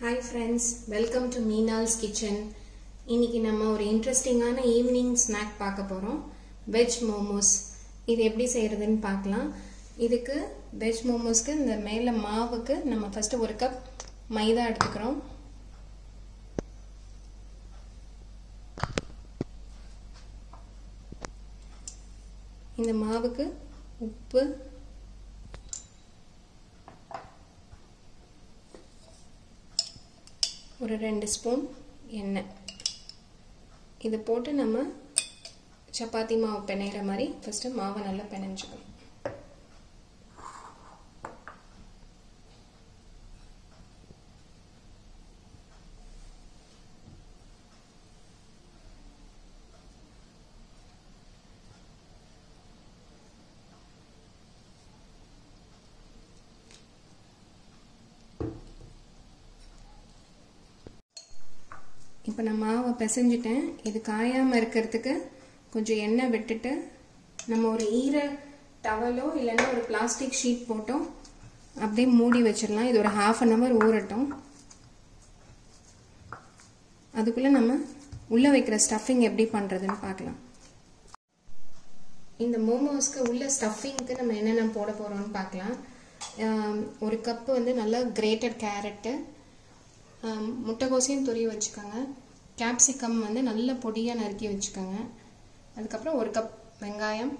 Hi friends welcome to Meenal's kitchen இன்னைக்கு நம்ம ஒரு இன்ட்ரெஸ்டிங்கான ஈவினிங் ஸ்நாக் பார்க்க போகிறோம் வெஜ் மோமோஸ் இது எப்படி செய்கிறதுன்னு பார்க்கலாம். இதுக்கு வெஜ் மோமோஸ்க்கு இந்த மேலே மாவுக்கு நம்ம ஃபஸ்ட்டு ஒரு கப் மைதா எடுத்துக்கிறோம். இந்த மாவுக்கு உப்பு ஒரு ரெண்டு ஸ்பூன் எண்ணெய். இதை போட்டு நம்ம சப்பாத்தி மாவு பிணையிற மாதிரி ஃபஸ்ட்டு மாவை நல்லா பிணைஞ்சிக்கணும். இப்போ நான் மாவை பிசைஞ்சிட்டேன். இது காயாமல் இருக்கிறதுக்கு கொஞ்சம் எண்ணெய் விட்டுட்டு நம்ம ஒரு ஈர டவலோ இல்லைன்னா ஒரு பிளாஸ்டிக் ஷீட் போட்டோ அப்படியே மூடி வச்சிடலாம். இது ஒரு ஹாஃப் அன் ஹவர் ஊறட்டும். அதுக்குள்ளே நம்ம உள்ளே வைக்கிற ஸ்டஃபிங் எப்படி பண்ணுறதுன்னு பார்க்கலாம். இந்த மோமோஸ்க்கு உள்ள ஸ்டஃபிங்க்கு நம்ம என்னென்ன போட போகிறோம்னு பார்க்கலாம். ஒரு கப்பு வந்து நல்லா கிரேட்டட் கேரட்டு முட்டைகோசையும் துரி வச்சுக்கோங்க. கேப்சிகம் வந்து நல்ல பொடியாக நறுக்கி வச்சுக்கோங்க. அதுக்கப்புறம் ஒரு கப் வெங்காயம்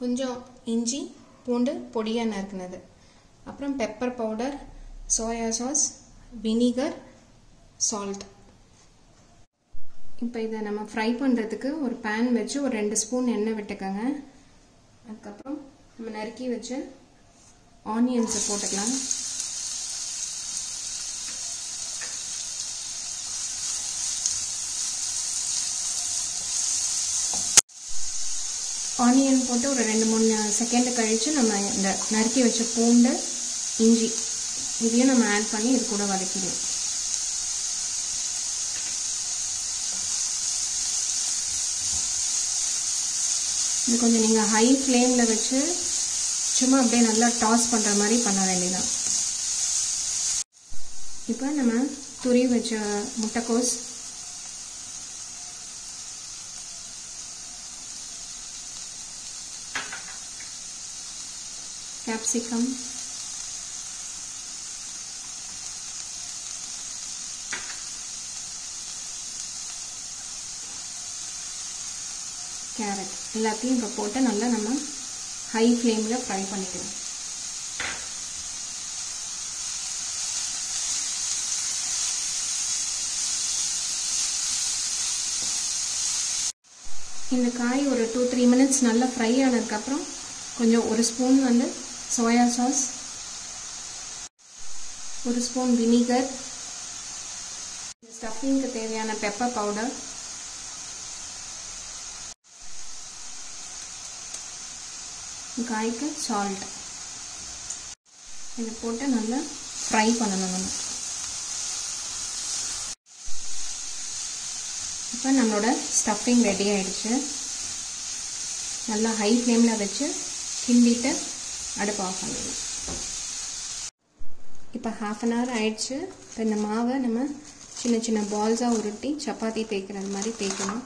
கொஞ்சம் இஞ்சி பூண்டு பொடியாக நறுக்குனது. அப்புறம் pepper powder soya sauce vinegar salt இப்போ இதை நம்ம ஃப்ரை பண்ணுறதுக்கு ஒரு பேன் வச்சு ஒரு ரெண்டு ஸ்பூன் எண்ணெய் விட்டுக்கோங்க. அதுக்கப்புறம் நம்ம நறுக்கி வச்சு ஆனியன்ஸை போட்டுக்கலாம். ஆனியன் போட்டு ஒரு ரெண்டு மூணு செகண்டு கழித்து நம்ம இந்த நறுக்கி வச்ச பூண்டு இஞ்சி இதையும் நம்ம ஆட் பண்ணி இது கூட வதக்கிடுவோம் இது கொஞ்சம் நீங்கள் ஹை ஃப்ளேமில் வச்சு சும்மா அப்படியே நல்லா டாஸ் பண்ணுற மாதிரி பண்ண வேண்டியதான் இப்போ நம்ம துரி வச்ச முட்டைக்கோஸ் கேப்சிகம் கேரட் எல்லாத்தையும் இப்போ போட்டு நல்லா நம்ம ஹை ஃப்ளேமில் ஃப்ரை பண்ணிக்கலாம். இந்த காய் ஒரு டூ த்ரீ மினிட்ஸ் நல்லா ஃப்ரை ஆனதுக்கப்புறம் கொஞ்சம் ஒரு ஸ்பூன் வந்து சோயா சாஸ் ஒரு ஸ்பூன் வினிகர் ஸ்டஃபிங்க்கு தேவையான பெப்பர் பவுடர் காய்க்கு சால்ட் இதை போட்டு நல்லா ஃப்ரை பண்ணணும் நம்ம. இப்போ நம்மளோட ஸ்டஃபிங் ரெடி ஆயிடுச்சு. நல்லா ஹை ஃப்ளேமில் வச்சு கிண்டிட்டு அடுப்பு ஆஃப் பண்ணிடலாம். இப்போ ஹாஃப் அன் ஹவர் ஆயிடுச்சு. இப்போ இந்த மாவை நம்ம சின்ன சின்ன பால்ஸாக உருட்டி சப்பாத்தி தேய்க்கிறது மாதிரி தேய்க்கணும்.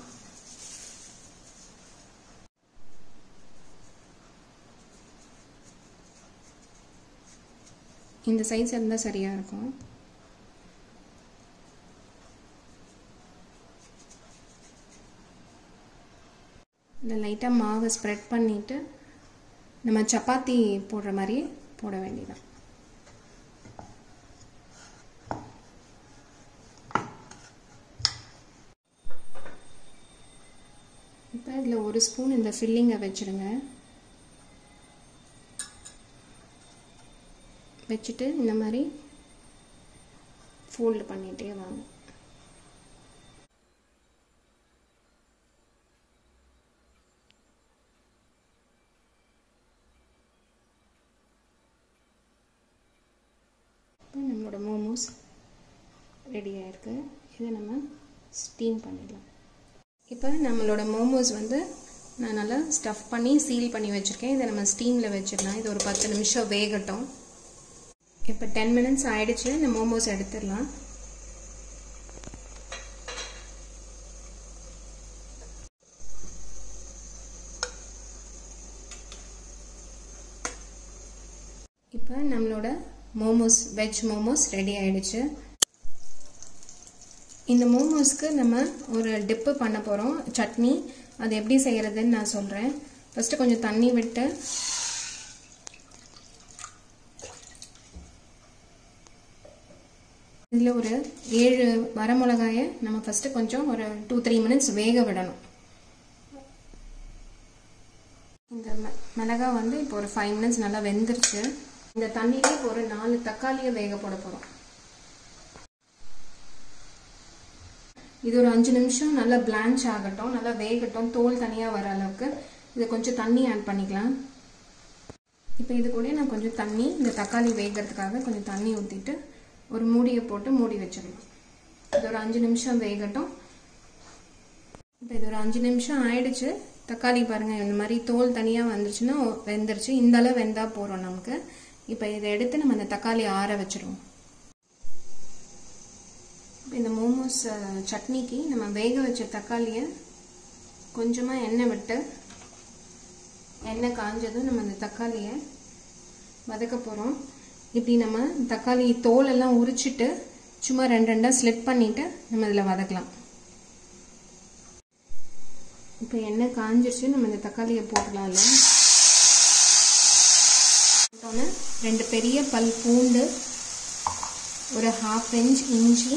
இந்த சைஸ் இருந்தால் சரியாக இருக்கும். இந்த லைட்டாக மாவை ஸ்ப்ரெட் பண்ணிவிட்டு நம்ம சப்பாத்தி போடுற மாதிரி போட வேண்டியதான் இப்போ இதில் ஒரு ஸ்பூன் இந்த ஃபில்லிங்கை வச்சுருங்க. வச்சுட்டு இந்த மாதிரி ஃபோல்டு பண்ணிகிட்டே வாங்க. இப்போ நம்மளோட மோமோஸ் ரெடி ஆகிருக்கு இதை நம்ம ஸ்டீம் பண்ணிடலாம். இப்போ நம்மளோட மோமோஸ் வந்து நான் நல்லா ஸ்டஃப் பண்ணி சீல் பண்ணி வச்சுருக்கேன். இதை நம்ம ஸ்டீமில் வச்சிடலாம். இது ஒரு பத்து நிமிஷம் வேகட்டும். இப்போ டென் மினிட்ஸ் ஆகிடுச்சு இந்த மோமோஸ் எடுத்துடலாம். இப்போ நம்மளோட மோமோஸ் வெஜ் மோமோஸ் ரெடி ஆகிடுச்சு இந்த மோமோஸ்க்கு நம்ம ஒரு டிப்பு பண்ண போகிறோம் சட்னி அது எப்படி செய்கிறதுன்னு நான் சொல்கிறேன் ஃபஸ்ட்டு கொஞ்சம் தண்ணி விட்டு இதில் ஒரு ஏழு வரமிளகாயை நம்ம ஃபஸ்ட்டு கொஞ்சம் ஒரு டூ த்ரீ மினிட்ஸ் வேக விடணும். இந்த மிளகா வந்து இப்போ ஒரு ஃபைவ் மினிட்ஸ் நல்லா வெந்துருச்சு. இந்த தண்ணியிலே ஒரு நாலு தக்காளியை வேக போட போகிறோம் இது ஒரு அஞ்சு நிமிஷம் நல்லா பிளான்ச் ஆகட்டும் நல்லா வேகட்டும் தோல் தனியாக வர அளவுக்கு இதை கொஞ்சம் தண்ணி ஆட் பண்ணிக்கலாம். இப்போ இது கூட நான் கொஞ்சம் தண்ணி இந்த தக்காளி வேகிறதுக்காக கொஞ்சம் தண்ணி ஊற்றிட்டு ஒரு மூடியை போட்டு மூடி வச்சிடலாம். இது ஒரு அஞ்சு நிமிஷம் வேகட்டும். இப்போ இது ஒரு அஞ்சு நிமிஷம் ஆயிடுச்சு. தக்காளி பாருங்கள் இந்த மாதிரி தோல் தனியாக வந்துருச்சுன்னா வெந்துருச்சு. இந்த அளவு வெந்தால் போகிறோம் நமக்கு. இப்போ இதை எடுத்து நம்ம அந்த தக்காளி ஆற வச்சிருவோம். இந்த மோமோஸ் சட்னிக்கு நம்ம வேக வச்ச தக்காளியை கொஞ்சமாக எண்ணெய் விட்டு எண்ணெய் காஞ்சதும் நம்ம அந்த தக்காளியை வதக்க போகிறோம் இப்படி நம்ம தக்காளி தோலெல்லாம் உரிச்சிட்டு சும்மா ரெண்டு ரெண்டாக ஸ்லிப் பண்ணிவிட்டு நம்ம இதில் வதக்கலாம். இப்போ எண்ணெய் காஞ்சிருச்சு நம்ம இந்த தக்காளியை போடலாம்ல போட்டோன்னே ரெண்டு பெரிய பல் பூண்டு ஒரு ஹாஃப் இன்ச் இஞ்சி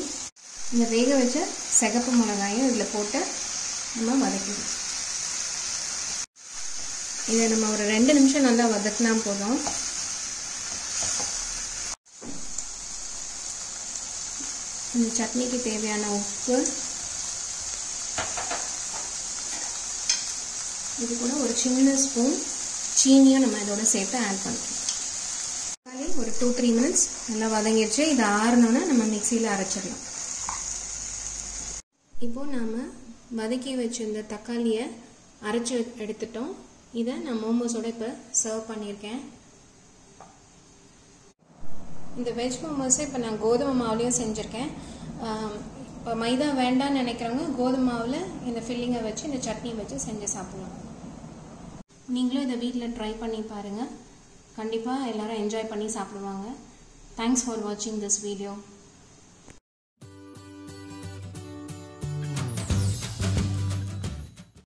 இந்த வேக வச்ச சிகப்பு மிளகாயும் இதில் போட்டு நம்ம வதக்கணும் இதை நம்ம ஒரு ரெண்டு நிமிஷம் நல்லா வதக்கினா போதும். இந்த சட்னிக்கு தேவையான உப்பு இது கூட ஒரு சின்ன ஸ்பூன் சீனியும் நம்ம இதோட சேர்த்து ஆட் பண்ணுறோம் ஒரு டூ த்ரீ மினிட்ஸ் நல்லா வதங்கிடுச்சு. இது ஆறினோன்னா நம்ம மிக்சியில் அரைச்சிடலாம். இப்போது நாம் வதக்கி வச்சிருந்த தக்காளியை அரைச்சி எடுத்துட்டோம். இதை நான் மோமோஸோட இப்போ சர்வ் பண்ணியிருக்கேன். இந்த வெஜ் மோமோஸை இப்போ நான் கோதுமை மாவுலேயும் செஞ்சுருக்கேன். இப்போ மைதா வேண்டாம்னு நினைக்கிறவங்க கோதுமை மாவில் இந்த ஃபில்லிங்கை வச்சு இந்த சட்னி வச்சு செஞ்சு சாப்பிடலாம். நீங்களும் இதை வீட்டில் ட்ரை பண்ணி பாருங்கள் கண்டிப்பாக எல்லோரும் என்ஜாய் பண்ணி சாப்பிடுவாங்க. தேங்க்ஸ் ஃபார் வாட்சிங் திஸ் வீடியோ